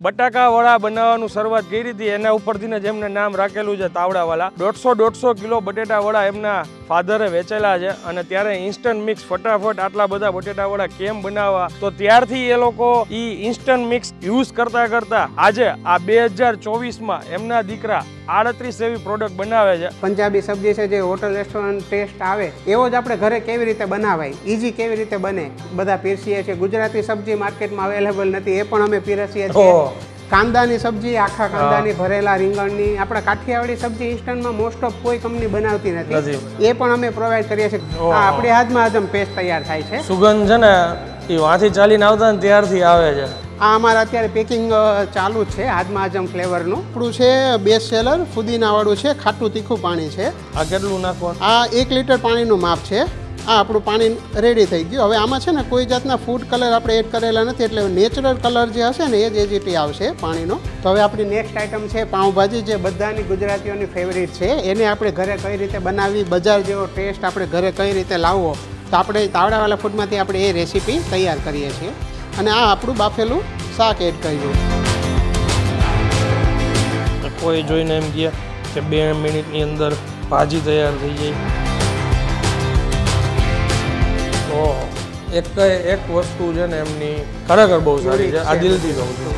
બટાકા વડા બનાવવાનું શરૂઆત કરી હતી. એના ઉપરથી જ એમને નામ રાખેલું છે તાવડાવાલા. દોઢસો દોઢસો કિલો બટેટા વડા એમના ફાધરે વેચેલા છે અને ત્યારે ઇન્સ્ટન્ટ મિક્સ ફટાફટ આટલા બધા બટેટા વડા કેમ બનાવવા? તો ત્યારથી એ લોકો ઈ ઇન્સ્ટન્ટ મિક્સ યુઝ કરતા કરતા આજે આ બે હજાર ચોવીસમાં એમના દીકરા આડત્રીસ એવી પ્રોડક્ટ બનાવે છે. પંજાબી સબ્જી છે જે હોટલ રેસ્ટોરન્ટ ટેસ્ટ આવે એવો જ આપણે ઘરે કેવી રીતે બનાવાય ઈઝી કેવી રીતે બને બધા પીરસીએ છીએ. ગુજરાતી સબ્જી માર્કેટમાં અવેલેબલ નથી એ પણ અમે પીરસીએ છીએ. કાંદાની સબ્જી આખા કાંદાની ભરેલા રીંગણની આપણા કાઠિયાવાડી સબ્જી ઇન્સ્ટન્ટમાં મોસ્ટ ઓફ કોઈ કંપની બનાવતી નથી. એ પણ અમે પ્રોવાઈડ કરીએ છીએ. આ આપણી હાથમાં જ પેસ્ટ તૈયાર થાય છે. સુગંધ છે ને એ વાંથી ચાલીને આવતા ને ત્યારથી આવે છે. આ અમારા અત્યારે પેકિંગ ચાલુ જ છે આજમાં આજમ ફ્લેવરનું આપણું છે બેસ્ટ સેલર ફુદીનાવાળું છે ખાટું તીખું પાણી છે. આ કેટલું નાખવાનું આ એક લીટર પાણીનું માપ છે. આ આપણું પાણી રેડી થઈ ગયું. હવે આમાં છે ને કોઈ જાતના ફૂડ કલર આપણે એડ કરેલા નથી એટલે નેચરલ કલર જે હશે ને એ જ એજીટી આવશે પાણીનો. તો હવે આપણી નેક્સ્ટ આઇટમ છે પાઉંભાજી જે બધાની ગુજરાતીઓની ફેવરિટ છે. એને આપણે ઘરે કઈ રીતે બનાવી બજાર જેવો ટેસ્ટ આપણે ઘરે કઈ રીતે લાવવો તો આપણે તાવડાવાલા ફૂડમાંથી આપણે એ રેસીપી તૈયાર કરીએ છીએ. અને આ આપણું બાફેલું શાક એડ કર્યું કોઈ જોઈને એમ કહે કે બે મિનિટની અંદર ભાજી તૈયાર થઈ જાય તો એક એક વસ્તુ છે ને એમની ખરેખર બહુ સારી છે. આ દિલથી કહું છું.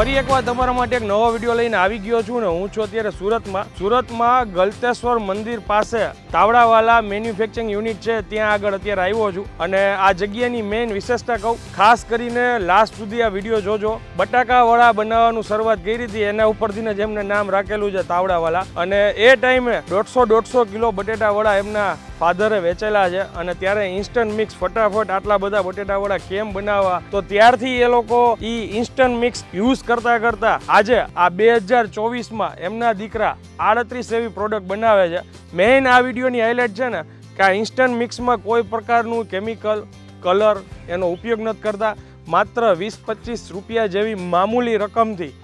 ફરી એકવાર તમારા માટે એક નવો વીડિયો લઈને આવી ગયો છું ને હું છું અત્યારે સુરતમાં. સુરતમાં ગલતેશ્વર મંદિર પાસે તાવડાવાલા મેન્યુફેક્ચરિંગ યુનિટ છે, ત્યાં આગળ અત્યારે આવ્યો છું. અને આ જગ્યાની મેઇન વિશેષતા કહું, ખાસ કરીને લાસ્ટ સુધી આ વીડિયો જોજો. બટાકા વડા બનાવવાનું શરૂઆત કરી હતી, એના ઉપરથી જ એમને નામ રાખેલું છે તાવડાવાલા. અને એ ટાઈમે દોઢસો દોઢસો કિલો બટેટા વડા એમના ફાધરે વેચેલા છે અને ત્યારે ઇન્સ્ટન્ટ મિક્સ ફટાફટ આટલા બધા બટેટા વડા કેમ બનાવવા? તો ત્યારથી એ લોકો ઈ ઇન્સ્ટન્ટ મિક્સ યુઝ કરતા કરતા આજે આ બે હજાર ચોવીસમાં એમના દીકરા આડત્રીસ એવી પ્રોડક્ટ બનાવે છે. મેઇન આ વિડીયોની હાઇલાઇટ છે ને, કે આ ઇન્સ્ટન્ટ મિક્સમાં કોઈ પ્રકારનું કેમિકલ કલર એનો ઉપયોગ નથી કરતા. માત્ર વીસ પચીસ રૂપિયા જેવી મામૂલી રકમથી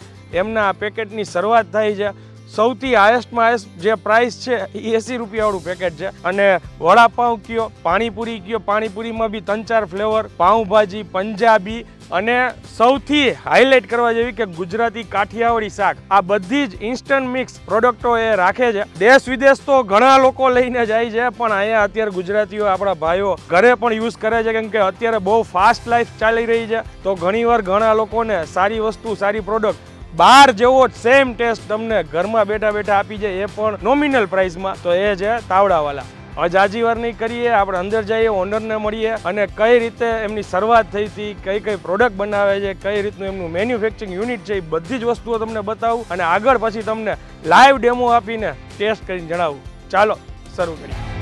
એમના આ પેકેટની શરૂઆત થાય છે. સૌથી હાયેસ્ટમાં હાયેસ્ટ જે પ્રાઇસ છે, એ એસી રૂપિયાવાળું પેકેટ છે. અને વડાપાઉં કયો, પાણીપુરી કયો, પાણીપુરીમાં બી ત્રણ ચાર ફ્લેવર પાઉંભાજી, પંજાબી અને સૌથી હાઇલાઇટ કરવા જેવી કે ગુજરાતી કાઠિયાવાડી શાક. આ બધી જ ઇન્સ્ટન્ટ મિક્સ પ્રોડક્ટો એ રાખે છે. દેશ વિદેશ તો ઘણા લોકો લઈને જાય છે, પણ અહીંયા અત્યારે ગુજરાતીઓ આપણા ભાઈઓ ઘરે પણ યુઝ કરે છે, કેમ કે અત્યારે બહુ ફાસ્ટ લાઈફ ચાલી રહી છે. તો ઘણીવાર ઘણા લોકોને સારી વસ્તુ, સારી પ્રોડક્ટ બહાર જેવો સેમ ટેસ્ટ તમને ઘરમાં બેઠા બેઠા આપી જાય એ પણ નોમિનલ પ્રાઇસમાં તો એ છે તાવડાવાલા. હવે જાજી નહીં કરીએ, આપણે અંદર જઈએ ઓનરને મળીએ અને કઈ રીતે એમની શરૂઆત થઈ હતી, કઈ કઈ પ્રોડક્ટ બનાવે છે, કઈ રીતનું એમનું મેન્યુફેક્ચરિંગ યુનિટ છે, એ બધી જ વસ્તુઓ તમને બતાવું અને આગળ પછી તમને લાઈવ ડેમો આપીને ટેસ્ટ કરીને જણાવું. ચાલો, શરૂ કરીએ.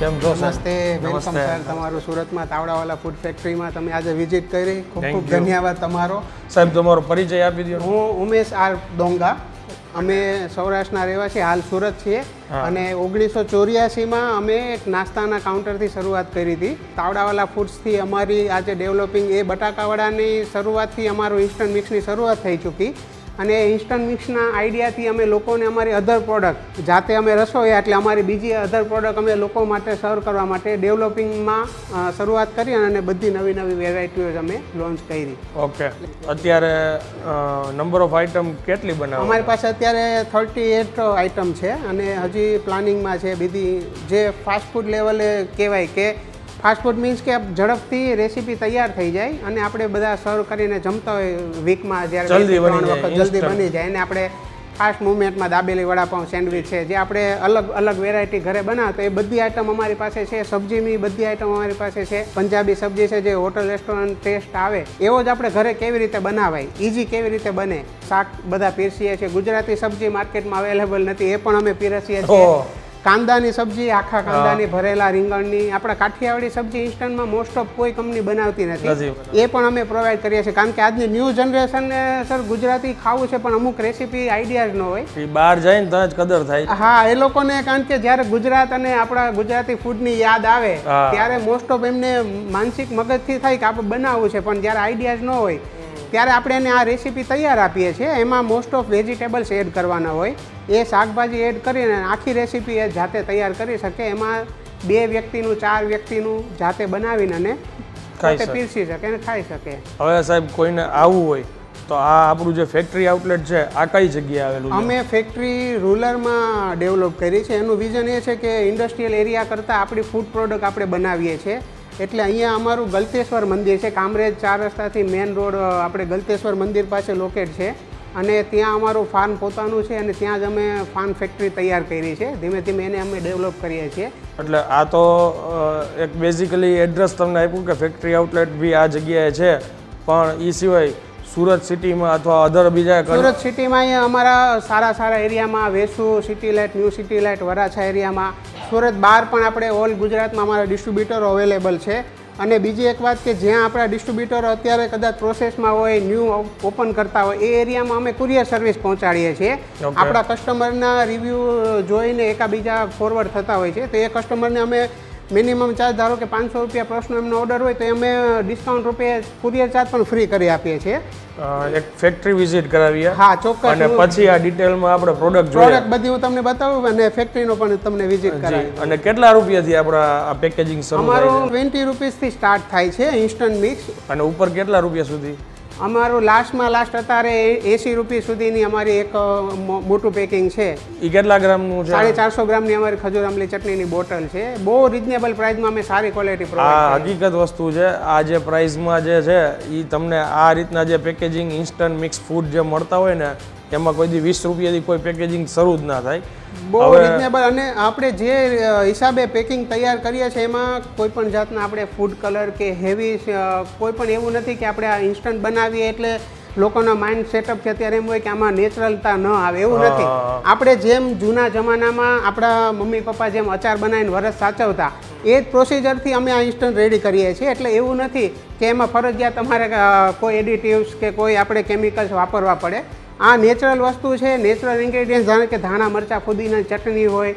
કેમ છો નમસ્તે વેલકમ સર તમારું સુરતમાં તાવડાવાલા ફૂડ ફેક્ટરીમાં તમે આજે વિઝિટ કરી. ખૂબ ખૂબ ધન્યવાદ તમારો. સાહેબ તમારો પરિચય આપી દો હું ઉમેશ આર ડોંગા. અમે સૌરાષ્ટ્રના રહેવાસી હાલ સુરત છીએ. અને ઓગણીસો ચોર્યાસીમાં અમે એક નાસ્તાના કાઉન્ટરથી શરૂઆત કરી હતી. તાવડાવાલા ફૂડ્સથી અમારી આજે ડેવલપિંગ એ બટાકાવાળાની શરૂઆતથી અમારું ઇન્સ્ટન્ટ મિક્સની શરૂઆત થઈ ચૂકી. અને ઇન્સ્ટન્ટ મિક્સના આઈડિયાથી અમે લોકોને અમારી અધર પ્રોડક્ટ જાતે અમે રસોઈ એટલે અમારી બીજી અધર પ્રોડક્ટ અમે લોકો માટે સર્વ કરવા માટે ડેવલપિંગમાં શરૂઆત કરી અને બધી નવી નવી વેરાયટીઓ અમે લોન્ચ કરી. ઓકે અત્યારે નંબર ઓફ આઇટમ કેટલી બનાવો? અમારી પાસે અત્યારે થર્ટી એટ આઇટમ છે અને હજી પ્લાનિંગમાં છે બીજી જે ફાસ્ટ ફૂડ લેવલે કહેવાય કે ફાસ્ટ ફૂડ મીન્સ કે ઝડપથી રેસીપી તૈયાર થઈ જાય અને આપણે બધા સર્વ કરીને જમતા હોય વીકમાં જ્યારે જલ્દી વખત જલ્દી બની જાય. અને આપણે ફાસ્ટ મુવમેન્ટમાં દાબેલી વડાપાઉં સેન્ડવિચ છે જે આપણે અલગ અલગ વેરાયટી ઘરે બનાવતો એ બધી આઈટમ અમારી પાસે છે સબ્જીની બધી આઈટમ અમારી પાસે છે. પંજાબી સબ્જી છે જે હોટલ રેસ્ટોરન્ટ ટેસ્ટ આવે એવો જ આપણે ઘરે કેવી રીતે બનાવાય ઇઝી કેવી રીતે બને? શાક બધા પીરસીએ છીએ. ગુજરાતી સબ્જી માર્કેટમાં અવેલેબલ નથી એ પણ અમે પીરસીએ છીએ. કાંદાની સબ્જી આખા કાંદાની ભરેલા રીંગણની. આપણા કાઠિયાવાડી સબ્જી ઇન્સ્ટન્ટમાં મોસ્ટ ઓફ કોઈ કંપની બનાવતી નથી. એ પણ અમે પ્રોવાઈડ કરીએ છીએ. કારણ કે આજની ન્યૂ જનરેશનને સર ગુજરાતી ખાવું છે પણ અમુક રેસીપી આઈડિયા જ ન હોય. બહાર જાય ને ત્યાં જ કદર થાય. હા એ લોકોને કારણ કે જ્યારે ગુજરાત અને આપણા ગુજરાતી ફૂડની યાદ આવે ત્યારે મોસ્ટ ઓફ એમને માનસિક મગજથી થાય કે આપણે બનાવવું છે પણ જ્યારે આઈડિયાઝ ન હોય ત્યારે આપણે એને આ રેસીપી તૈયાર આપીએ છીએ. એમાં મોસ્ટ ઓફ વેજીટેબલ્સ એડ કરવાના હોય. એ શાકભાજી એડ કરીને આખી રેસીપી એ જાતે તૈયાર કરી શકે. એમાં બે વ્યક્તિનું ચાર વ્યક્તિનું જાતે બનાવીને અને ખાઈ પીરસી શકે અને ખાઈ શકે. હવે સાહેબ કોઈને આવવું હોય તો આ આપણું જે ફેક્ટરી આઉટલેટ છે આ કઈ જગ્યાએ આવેલું અમે ફેક્ટરી રૂરલમાં ડેવલપ કરી છે. એનું વિઝન એ છે કે ઇન્ડસ્ટ્રીયલ એરિયા કરતાં આપણી ફૂડ પ્રોડક્ટ આપણે બનાવીએ છીએ. એટલે અહીંયા અમારું ગલતેશ્વર મંદિર છે. કામરેજ ચાર રસ્તાથી મેન રોડ આપણે ગલતેશ્વર મંદિર પાસે લોકેટ છે. અને ત્યાં અમારું ફાર્મ પોતાનું છે અને ત્યાં જ અમે ફાર્મ ફેક્ટરી તૈયાર કરી છે. ધીમે ધીમે એને અમે ડેવલપ કરીએ છીએ. એટલે આ તો એક બેઝિકલી એડ્રેસ તમને આપ્યું કે ફેક્ટરી આઉટલેટ બી આ જગ્યાએ છે પણ એ સિવાય સુરત સિટીમાં અથવા અધર બીજા સુરત સિટીમાં અમારા સારા સારા એરિયામાં Vesu City Light New City Light Varachha એરિયામાં સુરત બહાર પણ આપણે ઓલ ગુજરાતમાં અમારા ડિસ્ટ્રીબ્યુટરો અવેલેબલ છે. અને બીજી એક વાત કે જ્યાં આપણા ડિસ્ટ્રીબ્યુટરો અત્યારે કદાચ પ્રોસેસમાં હોય ન્યૂ ઓપન કરતા હોય એ એરિયામાં અમે કુરિયર સર્વિસ પહોંચાડીએ છીએ. આપણા કસ્ટમરના રિવ્યૂ જોઈને એકાબીજા ફોરવર્ડ થતા હોય છે તો એ કસ્ટમરને અમે મિનિમમ ચાર્જ ધારો કે પાંચસો રૂપિયા પ્રશ્ન એમનો ઓર્ડર હોય તો અમે ડિસ્કાઉન્ટ રૂપે કુરિયર ચાર્જ પણ ફ્રી કરી આપીએ છીએ. એક ફેક્ટરી વિઝિટ કરાવીએ. હા ચોક્કસ. અને પછી આ ડિટેલમાં આપણે પ્રોડક્ટ જોઈએ. પ્રોડક્ટ બધી હું તમને બતાવું અને ફેક્ટરીનો પણ તમને વિઝિટ કરાવી અને કેટલા રૂપિયાથી આપણા આ પેકેજિંગ શરૂ થાય અમારું ટ્વેન્ટી રૂપીસથી સ્ટાર્ટ થાય છે ઇન્સ્ટન્ટ મિક્સ અને ઉપર કેટલા રૂપિયા સુધી? અમારું લાસ્ટમાં લાસ્ટ અત્યારે એંસી રૂપી સુધીની અમારી એક મોટું પેકિંગ છે. એ કેટલા ગ્રામનું છે? સાડી ચારસો ગ્રામની અમારી ખજૂર આમલી ચટણીની બોટલ છે. બહુ રિઝનેબલ પ્રાઇસમાં અમે સારી ક્વોલિટી આ હકીકત વસ્તુ છે. આ જે પ્રાઇસમાં જે છે એ તમને આ રીતના જે પેકેજિંગ ઇન્સ્ટન્ટ મિક્સ ફૂડ જે મળતા હોય ને એમાં કોઈ દી વીસ રૂપિયાથી કોઈ પેકેજિંગ શરૂ જ ના થાય. બહુ રિઝનેબલ અને આપણે જે હિસાબે પેકિંગ તૈયાર કરીએ છીએ એમાં કોઈ પણ જાતના આપણે ફૂડ કલર કે હેવી કોઈ પણ એવું નથી કે આપણે આ ઇન્સ્ટન્ટ બનાવીએ એટલે લોકોનો માઇન્ડ સેટઅપ છે અત્યારે એમ હોય કે આમાં નેચરલતા ન આવે એવું નથી. આપણે જેમ જૂના જમાનામાં આપણા મમ્મી પપ્પા જેમ અચાર બનાવીને વરસ સાચવતા એ જ પ્રોસિજરથી અમે આ ઇન્સ્ટન્ટ રેડી કરીએ છીએ એટલે એવું નથી કે એમાં ફરજિયાત તમારે કોઈ એડિટિવ્સ કે કોઈ આપણે કેમિકલ્સ વાપરવા પડે. આ નેચરલ વસ્તુ છે નેચરલ ઇન્ગ્રેડિયન્ટ્સ જાણે કે ધાણા મરચાં ફુદીના ચટણી હોય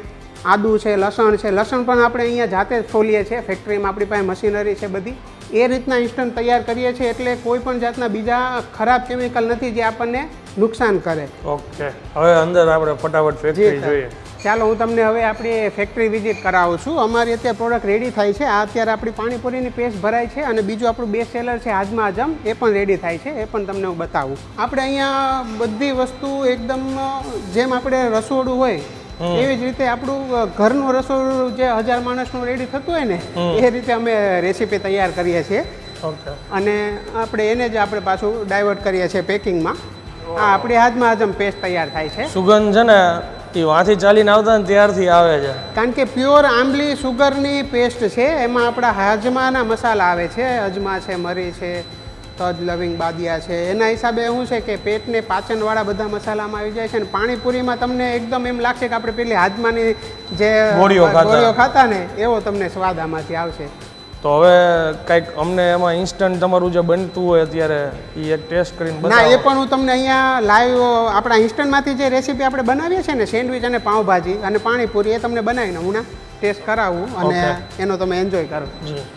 આદુ છે લસણ છે. લસણ પણ આપણે અહીંયા જાતે જ ફોલીએ છીએ. ફેક્ટરીમાં આપણી પાસે મશીનરી છે બધી. એ રીતના ઇન્સ્ટન્ટ તૈયાર કરીએ છીએ એટલે કોઈ પણ જાતના બીજા ખરાબ કેમિકલ નથી જે આપણને નુકસાન કરે. ઓકે હવે અંદર આપણે ફટાફટ ફેક્ટરી. જોઈએ. ચાલો હું તમને હવે આપણી ફેક્ટરી વિઝિટ કરાવું છું. અમારી અત્યારે પ્રોડક્ટ રેડી થાય છે. આ અત્યારે આપણી પાણીપુરીની પેસ્ટ ભરાય છે અને બીજું આપણું બેસ્ટ સેલર છે હાજમા આજમ એ પણ રેડી થાય છે. એ પણ તમને હું બતાવું. આપણે અહીંયા બધી વસ્તુ એકદમ જેમ આપણે રસોડું હોય એવી જ રીતે આપણું ઘરનું રસોડું જે હજાર માણસનું રેડી થતું હોય ને એ રીતે અમે રેસીપી તૈયાર કરીએ છીએ. અને આપણે એને જ આપણે પાછું ડાયવર્ટ કરીએ છીએ પેકિંગમાં આ આપણી હાથમાં આજમ પેસ્ટ તૈયાર થાય છે. સુગંધ છે ને એ વાંથી ચાલીને આવતા ને ત્યારથી આવે છે. કારણ કે પ્યોર આંબલી સુગરની પેસ્ટ છે એમાં આપણા હાજમાના મસાલા આવે છે અજમા છે મરી છે તજ લવિંગ બાદિયા છે. એના હિસાબે શું છે કે પેટને પાચનવાળા બધા મસાલામાં આવી જાય છે અને પાણીપુરીમાં તમને એકદમ એમ લાગશે કે આપણે પેલી હાજમાની જે ગોળીઓ ખાતા. ને એવો તમને સ્વાદ આમાંથી આવશે. તો હવે કંઈક અમને એમાં ઇન્સ્ટન્ટ તમારું જે બનતું હોય અત્યારે એ એક ટેસ્ટ કરીને ના એ પણ હું તમને અહીંયા લાઈવ આપણા ઇન્સ્ટન્ટમાંથી જે રેસીપી આપણે બનાવીએ છીએ ને સેન્ડવિચ અને પાઉંભાજી અને પાણીપુરી એ તમને બનાવીને હું ના ટેસ્ટ કરાવું અને એનો તમે એન્જોય કરો.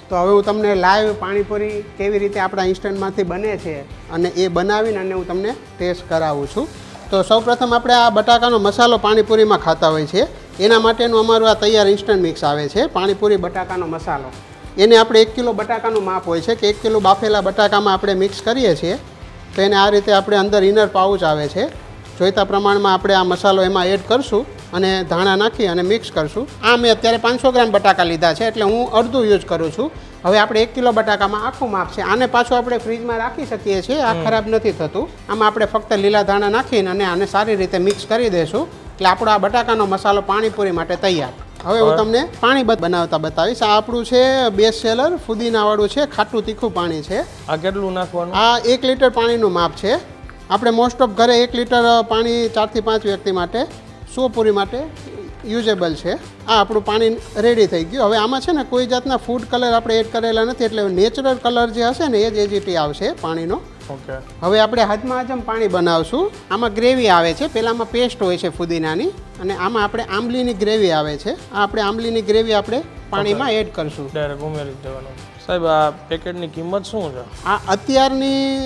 તો હવે હું તમને લાઈવ પાણીપુરી કેવી રીતે આપણા ઇન્સ્ટન્ટમાંથી બને છે અને એ બનાવીને અને હું તમને ટેસ્ટ કરાવું છું. તો સૌપ્રથમ આપણે આ બટાકાનો મસાલો પાણીપુરીમાં ખાતા હોય છે એના માટેનું અમારું આ તૈયાર ઇન્સ્ટન્ટ મિક્સ આવે છે. પાણીપુરી બટાકાનો મસાલો. એને આપણે એક કિલો બટાકાનું માપ હોય છે કે એક કિલો બાફેલા બટાકામાં આપણે મિક્સ કરીએ છીએ તો એને આ રીતે આપણે અંદર ઇનર પાઉચ આવે છે. જોઈતા પ્રમાણમાં આપણે આ મસાલો એમાં એડ કરશું અને ધાણા નાખી અને મિક્સ કરશું. આ મેં અત્યારે પાંચસો ગ્રામ બટાકા લીધા છે એટલે હું અડધું યુઝ કરું છું. હવે આપણે એક કિલો બટાકામાં આખું માપ છે. આને પાછું આપણે ફ્રીજમાં રાખી શકીએ છીએ આ ખરાબ નથી થતું. આમાં આપણે ફક્ત લીલા ધાણા નાખીને અને આને સારી રીતે મિક્સ કરી દઈશું એટલે આપણો આ બટાકાનો મસાલો પાણીપુરી માટે તૈયાર. હવે હું તમને પાણી બનાવતા બતાવીશ. આ આપણું છે બેસ્ટ સેલર ફુદીનાવાળું છે ખાટું તીખું પાણી છે. આ કેટલું નાખવાનું? આ એક લીટર પાણીનું માપ છે. આપણે મોસ્ટ ઓફ ઘરે એક લીટર પાણી ચારથી પાંચ વ્યક્તિ માટે સો પૂરી માટે યુઝેબલ છે. આ આપણું પાણી રેડી થઈ ગયું. હવે આમાં છે ને કોઈ જાતના ફૂડ કલર આપણે એડ કરેલા નથી એટલે નેચરલ કલર જે હશે ને એ જ એજીટી આવશે પાણીનો. ઓકે. હવે આપણે હાથમાં આજમ પાણી બનાવશું. આમાં ગ્રેવી આવે છે. પહેલાંમાં પેસ્ટ હોય છે ફુદીનાની. અને આમાં આપણે આંબલીની ગ્રેવી આવે છે. આ આપણે આંબલીની ગ્રેવી આપણે પાણીમાં એડ કરશું. ડાયરેક્ટ ઉમેરી દેવાનું. સાહેબ આ પેકેટની કિંમત શું છે? આ અત્યારની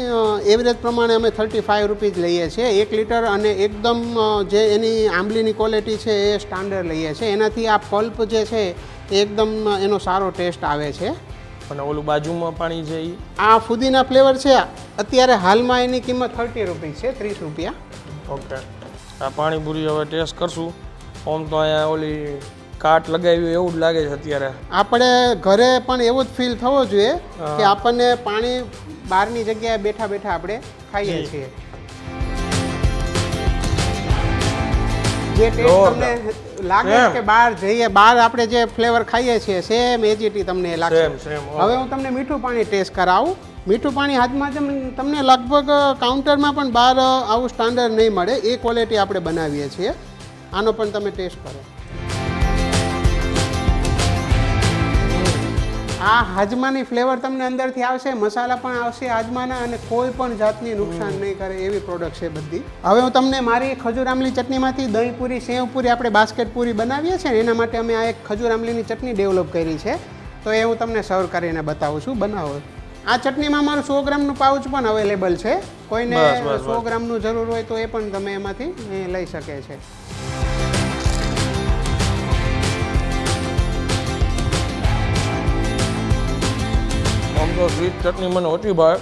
એવરેજ પ્રમાણે અમે થર્ટી ફાઇવ રૂપીઝ લઈએ છીએ. એક લીટર અને એકદમ જે એની આંબલીની ક્વોલિટી છે એ સ્ટાન્ડર્ડ લઈએ છીએ. એનાથી આ પલ્પ જે છે એ એકદમ એનો સારો ટેસ્ટ આવે છે. અને ઓલું બાજુમાં પાણી છે એ આ ફુદીના ફ્લેવર છે. અત્યારે હાલમાં એની કિંમત થર્ટી રૂપી છે ત્રીસ રૂપિયા. ઓકે. આ પાણીપુરી હવે ટેસ્ટ કરશું. ઓમ તો અહીંયા ઓલી કાટ લગાવ્યું એવું જ લાગે છે અત્યારે. આપણે ઘરે પણ એવું જ ફીલ થવો જોઈએ કે આપણને પાણી બહારની જગ્યાએ બેઠા બેઠા આપણે ખાઈએ છીએ. જે ટેસ્ટ તમને લાગે કે બહાર જઈએ બહાર આપણે જે ફ્લેવર ખાઈએ છીએ સેમ એજીટી તમને લાગશે. હવે હું તમને મીઠું પાણી ટેસ્ટ કરાવું. મીઠું પાણી હાથમાં જેમ તમને લગભગ કાઉન્ટરમાં પણ બહાર આવું સ્ટાન્ડર્ડ નહીં મળે. એ ક્વોલિટી આપણે બનાવીએ છીએ. આનો પણ તમે ટેસ્ટ કરો. આ હાજમાની ફ્લેવર તમને અંદરથી આવશે મસાલા પણ આવશે હાજમાના અને કોઈ પણ જાતની નુકસાન નહીં કરે એવી પ્રોડક્ટ છે બધી. હવે હું તમને મારી ખજૂર આમલી ચટણીમાંથી દહીં પૂરી સેવ પૂરી આપણે બાસ્કેટ પૂરી બનાવીએ છીએ ને એના માટે અમે આ એક ખજૂર આમલીની ચટણી ડેવલપ કરી છે. તો એ હું તમને સર્વ કરીને બતાવું છું. બનાવો. આ ચટણીમાં મારું સો ગ્રામનું પાઉચ પણ અવેલેબલ છે. કોઈને સો ગ્રામનું જરૂર હોય તો એ પણ તમે એમાંથી લઈ શકે છે. તો સ્વીટ ચટણી મને ઓછી ભાવે.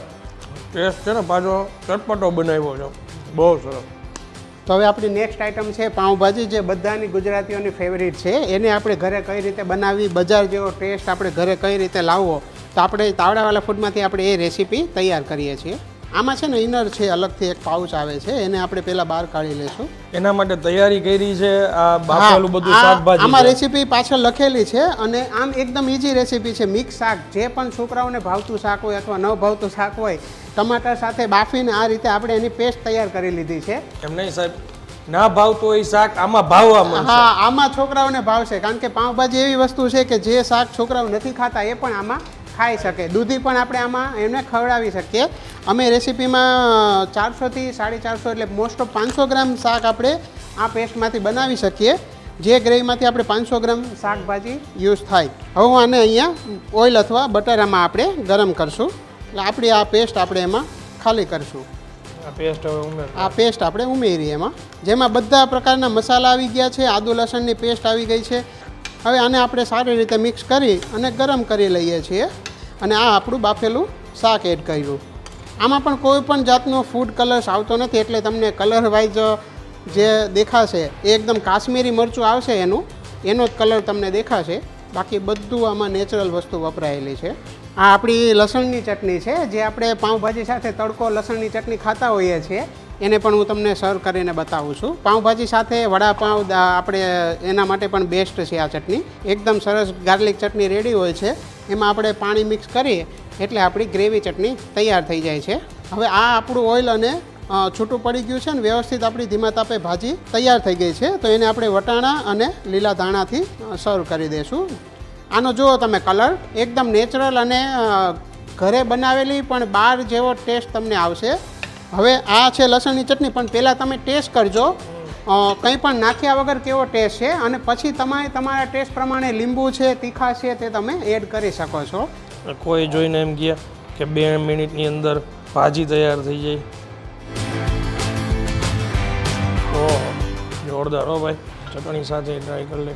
ટેસ્ટ છે ને પાછો ચટપટો બનાવ્યો છે. બહુ સરસ. તો હવે આપણી નેક્સ્ટ આઇટમ છે પાઉંભાજી જે બધાની ગુજરાતીઓની ફેવરિટ છે. એને આપણે ઘરે કઈ રીતે બનાવવી બજાર જેવો ટેસ્ટ આપણે ઘરે કઈ રીતે લાવવો. તો આપણે તાવડાવાલા ફૂડમાંથી આપણે એ રેસીપી તૈયાર કરીએ છીએ. આમાં છે ને ઇનર છે અલગથી એક પાઉચ આવે છે એને આપણે પહેલાં બહાર કાઢી લઈશું. એના માટે તૈયારી કરી છે આ બાફેલું બધું શાકભાજી આમાં રેસીપી પાછળ લખેલી છે અને આમ એકદમ ઈઝી રેસીપી છે. મિક્સ શાક જે પણ છોકરાઓને ભાવતું શાક હોય અથવા ન ભાવતું શાક હોય ટમાટર સાથે બાફીને આ રીતે આપણે એની પેસ્ટ તૈયાર કરી લીધી છે. એમ નહીં સાહેબ? ના ભાવતું હોય શાક આમાં ભાવવા મળશે. હા આમાં છોકરાઓને ભાવશે કારણ કે પાઉંભાજી એવી વસ્તુ છે કે જે શાક છોકરાઓ નથી ખાતા એ પણ આમાં ખાઈ શકે. દૂધી પણ આપણે આમાં એમને ખવડાવી શકીએ. અમે રેસીપીમાં ચારસોથી સાડી ચારસો એટલે મોસ્ટ ઓફ પાંચસો ગ્રામ શાક આપણે આ પેસ્ટમાંથી બનાવી શકીએ. જે ગ્રેવીમાંથી આપણે પાંચસો ગ્રામ શાકભાજી યુઝ થાય. હવે હું આને અહીંયા ઓઇલ અથવા બટરમાં આપણે ગરમ કરશું. એટલે આપણી આ પેસ્ટ આપણે એમાં ખાલી કરશું. પેસ્ટ આ પેસ્ટ આપણે ઉમેરીએ એમાં. જેમાં બધા પ્રકારના મસાલા આવી ગયા છે આદુ લસણની પેસ્ટ આવી ગઈ છે. હવે આને આપણે સારી રીતે મિક્સ કરી અને ગરમ કરી લઈએ છીએ. અને આ આપણું બાફેલું શાક એડ કર્યું. આમાં પણ કોઈ પણ જાતનો ફૂડ કલર્સ આવતો નથી એટલે તમને કલર વાઇઝ જે દેખાશે એ એકદમ કાશ્મીરી મરચું આવશે એનું. એનો જ કલર તમને દેખાશે. બાકી બધું આમાં નેચરલ વસ્તુ વપરાયેલી છે. આ આપણી લસણની ચટણી છે, જે આપણે પાઉંભાજી સાથે તડકો લસણની ચટણી ખાતા હોઈએ છીએ. એને પણ હું તમને સર્વ કરીને બતાવું છું. પાઉંભાજી સાથે વડાપાઉં આપણે એના માટે પણ બેસ્ટ છે આ ચટણી. એકદમ સરસ ગાર્લિક ચટણી રેડી હોય છે. એમાં આપણે પાણી મિક્સ કરીએ એટલે આપણી ગ્રેવી ચટણી તૈયાર થઈ જાય છે. હવે આ આપણું ઓઇલ અને છૂટું પડી ગયું છે ને વ્યવસ્થિત આપણી ધીમા તાપે ભાજી તૈયાર થઈ ગઈ છે. તો એને આપણે વટાણા અને લીલા ધાણાથી સર્વ કરી દઈશું આનો જુઓ તમે કલર, એકદમ નેચરલ અને ઘરે બનાવેલી પણ બહાર જેવો ટેસ્ટ તમને આવશે. હવે આ છે લસણની ચટણી, પણ પહેલાં તમે ટેસ્ટ કરજો. કંઈ પણ નાખ્યા વગર કેવો ટેસ્ટ છે? અને પછી તમારે તમારા ટેસ્ટ પ્રમાણે લીંબુ છે, તીખા છે, તે તમે એડ કરી શકો છો. કોઈ જોઈને એમ કહે કે બે મિનિટની અંદર ભાજી તૈયાર થઈ જાય. ઓ જોરદાર હો ભાઈ. ચટણી સાથે ટ્રાય કરી લે.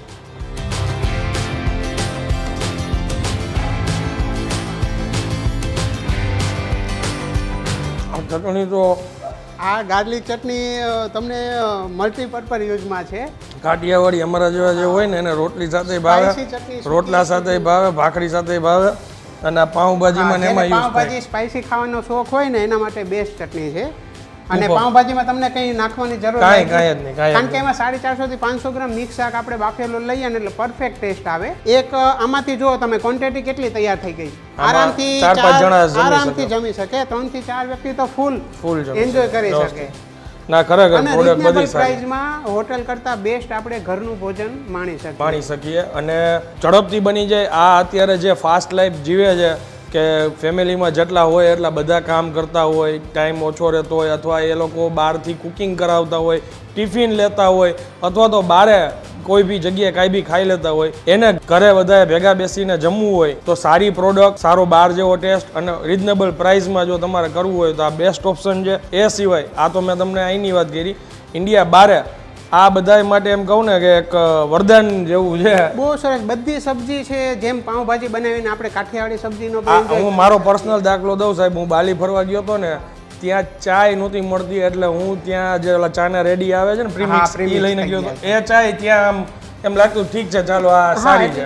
આ ચટણી તો આ ગાર્લિક ચટણી તમને મલ્ટીપર્પઝ યુઝમાં છે. કાઠિયાવાડી અમારા જેવા જે હોય ને એને રોટલી સાથે ભાવે રોટલા સાથે ભાવે ભાખરી સાથે ભાવે. અને પાઉંભાજીમાં એમાં પાવભાજી સ્પાઇસી ખાવાનો શોખ હોય ને એના માટે બેસ્ટ ચટણી છે. અને પાવભાજીમાં તમને કંઈ નાખવાની જરૂર કાંઈ કાંઈ જ નહીં કારણ કે એમાં સાડી ચારસો થી પાંચસો ગ્રામ મિક્સ શાક આપણે બાફેલું લઈએ ને એટલે પરફેક્ટ ટેસ્ટ આવે. એક આમાંથી જુઓ તમે ક્વોન્ટિટી કેટલી તૈયાર થઈ ગઈ. આરામથી આરામથી. જમી શકે. ત્રણથી ચાર વ્યક્તિ તો ફૂલ ફૂલ એન્જોય કરી શકે. ના ખરેખર પ્રોડક્ટ બધી પ્રાઇસમાં હોટલ કરતા બેસ્ટ આપણે ઘરનું ભોજન માણી શકીએ. માણી શકીએ. અને ઝડપથી બની જાય. આ અત્યારે જે ફાસ્ટ લાઈફ જીવે છે કે ફેમિલીમાં જેટલા હોય એટલા બધા કામ કરતા હોય ટાઈમ ઓછો રહેતો હોય અથવા એ લોકો બહારથી કુકિંગ કરાવતા હોય ટિફિન લેતા હોય અથવા તો બારે કોઈ બી જગ્યાએ કાંઈ બી ખાઈ લેતા હોય, એને ઘરે બધાએ ભેગા બેસીને જમવું હોય તો સારી પ્રોડક્ટ સારો બાર જેવો ટેસ્ટ અને રિઝનેબલ પ્રાઇસમાં જો તમારે કરવું હોય તો આ બેસ્ટ ઓપ્શન છે. એ સિવાય આ તો મેં તમને અહીંની વાત કરી ઇન્ડિયા બારે આ બધા માટે એમ કહું ને કે એક વરદાન જેવું છે. બહુ સરસ. બધી સબ્જી છે જેમ પાઉંભાજી બનાવીને આપણે કાઠિયાવાડી સબ્જીનો હું મારો પર્સનલ દાખલો દઉં સાહેબ. હું બાલી ફરવા ગયો હતો ને ત્યાં ચાય નહોતી મળતી એટલે હું ત્યાં જે ઓલા ચાના રેડી આવે છે ને પ્રીમિક્સ એ લઈને ગયો હતો. એ ચાય ત્યાં આમ એમ લાગતું ઠીક છે ચાલો આ સારી છે.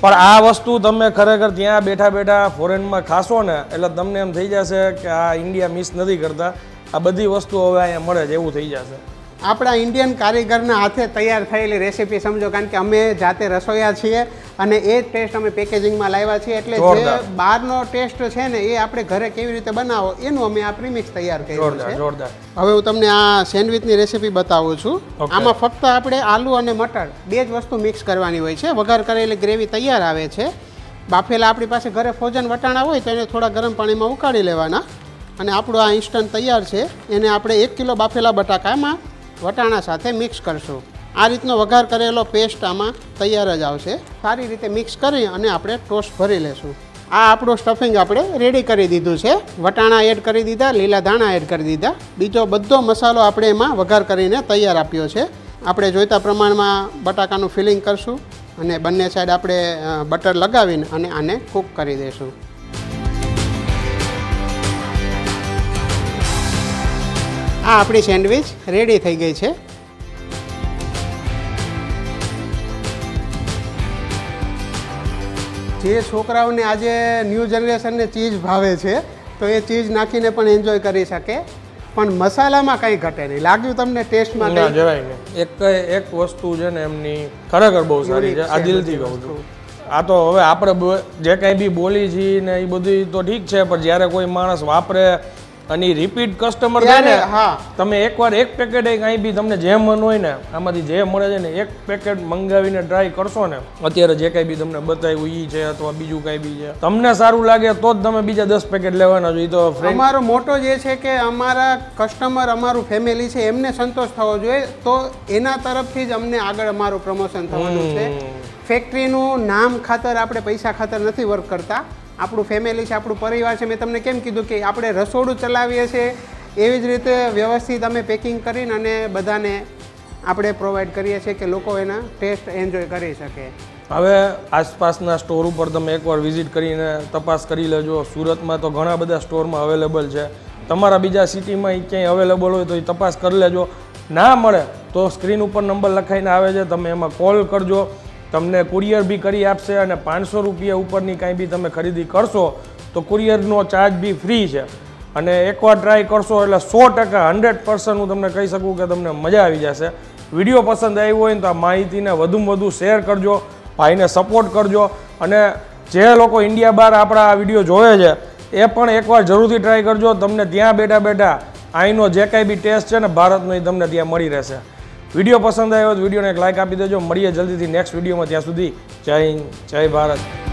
પણ આ વસ્તુ તમે ખરેખર ત્યાં બેઠા બેઠા ફોરેનમાં ખાશો ને એટલે તમને એમ થઈ જશે કે આ ઇન્ડિયા મિસ નથી કરતા. આ બધી વસ્તુ હવે અહીંયા મળે છે એવું થઈ જશે. આપણા ઇન્ડિયન કારીગરના હાથે તૈયાર થયેલી રેસીપી સમજો કારણ કે અમે જાતે રસોઈયા છીએ અને એ ટેસ્ટ અમે પેકેજિંગમાં લાવ્યા છીએ. એટલે જે બહારનો ટેસ્ટ છે ને એ આપણે ઘરે કેવી રીતે બનાવો એનું અમે આ પ્રીમિક્સ તૈયાર કર્યું છે. હવે હું તમને આ સેન્ડવિચની રેસીપી બતાવું છું. આમાં ફક્ત આપણે આલુ અને મટર બે જ વસ્તુ મિક્સ કરવાની હોય છે. વઘાર કરેલી ગ્રેવી તૈયાર આવે છે. બાફેલા આપણી પાસે ઘરે ફોજન વટાણા હોય તો એને થોડા ગરમ પાણીમાં ઉકાળી લેવાના. અને આપણું આ ઇન્સ્ટન્ટ તૈયાર છે. એને આપણે એક કિલો બાફેલા બટાકામાં વટાણા સાથે મિક્સ કરશું. આ રીતનો વઘાર કરેલો પેસ્ટ આમાં તૈયાર જ આવશે. સારી રીતે મિક્સ કરી અને આપણે ટોસ્ટ ભરી લેશું. આ આપણું સ્ટફિંગ આપણે રેડી કરી દીધું છે. વટાણા એડ કરી દીધા, લીલા ધાણા એડ કરી દીધા. બીજો બધો મસાલો આપણે એમાં વઘાર કરીને તૈયાર આપ્યો છે. આપણે જોઈતા પ્રમાણમાં બટાકાનું ફિલિંગ કરશું અને બંને સાઈડ આપણે બટર લગાવીને અને આને કૂક કરી દઈશું આ આપણી સેન્ડવિચ રેડી થઈ ગઈ છે. જે છોકરાઓને આજે ન્યૂ જનરેશનને ચીઝ ભાવે છે તો એ ચીઝ નાખીને પણ એન્જોય કરી શકે. પણ મસાલામાં કંઈ ઘટે નહીં. લાગ્યું તમને ટેસ્ટમાં ના જરાય નહીં. એક એક વસ્તુ છે ને એમની ખરેખર બહુ સારી છે. આ દિલથી કહું છું. આ તો હવે આપણે બ- જે કાંઈ બી બોલી છીએ ને એ બધી તો ઠીક છે પણ જ્યારે કોઈ માણસ વાપરે અને રિપીટ કસ્ટમર છે ને હા. તમે એકવાર એક પેકેટ કાંઈ બી તમને જે મન હોય ને આમાંથી જે મળે છે ને એક પેકેટ મંગાવીને ટ્રાય કરશો ને અત્યારે જે કાંઈ બી તમને બતાવ્યું ઈ છે અથવા બીજું કાંઈ બી છે. તમને સારું લાગે તો જ તમે બીજા દસ પેકેટ લેવાના છો. એ તો અમારો મોટો જે છે કે અમારા કસ્ટમર અમારું ફેમિલી છે એમને સંતોષ થવો જોઈએ તો એના તરફથી જ અમને આગળ અમારું પ્રમોશન થવાનું છે. ફેક્ટરીનું નામ ખાતર આપણે પૈસા ખાતર નથી વર્ક કરતા. આપણું ફેમિલી છે, આપણું પરિવાર છે, મેં તમને કેમ કીધું કે આપણે રસોડું ચલાવીએ છીએ, એવી જ રીતે વ્યવસ્થિત અમે પેકિંગ કરીને અને બધાને આપણે પ્રોવાઈડ કરીએ છીએ કે લોકો એના ટેસ્ટ એન્જોય કરી શકે. હવે આસપાસના સ્ટોર ઉપર તમે એકવાર વિઝિટ કરીને તપાસ કરી લેજો. સુરતમાં તો ઘણા બધા સ્ટોરમાં અવેલેબલ છે. તમારા બીજા સિટીમાં એ ક્યાંય અવેલેબલ હોય તો એ તપાસ કરી લેજો. ના મળે તો સ્ક્રીન ઉપર નંબર લખાઈને આવે છે. તમે એમાં કોલ કરજો. તમને કુરિયર બી કરી આપશે અને પાંચસો રૂપિયા ઉપરની કાંઈ બી તમે ખરીદી કરશો, તો કુરિયરનો ચાર્જ બી ફ્રી છે. અને એકવાર ટ્રાય કરશો એટલે સો ટકા હંડ્રેડ પર્સન્ટ હું તમને કહી શકું કે તમને મજા આવી જશે. વીડિયો પસંદ આવ્યો હોય તો આ માહિતીને વધુમાં વધુ શેર કરજો, ભાઈને સપોર્ટ કરજો. અને જે લોકો ઇન્ડિયા બહાર આપણા આ વીડિયો જોવે છે, એ પણ એકવાર જરૂરથી ટ્રાય કરજો. તમને ત્યાં બેઠા બેઠા અહીંનો જે કાંઈ બી ટેસ્ટ છે ને ભારતનો એ તમને ત્યાં મળી રહેશે. વીડિયો પસંદ આવ્યો તો વિડીયોને એક લાઇક આપી દેજો. મળીએ જલ્દીથી નેક્સ્ટ વિડીયોમાં. ત્યાં સુધી જય હિન્દ, જય ભારત.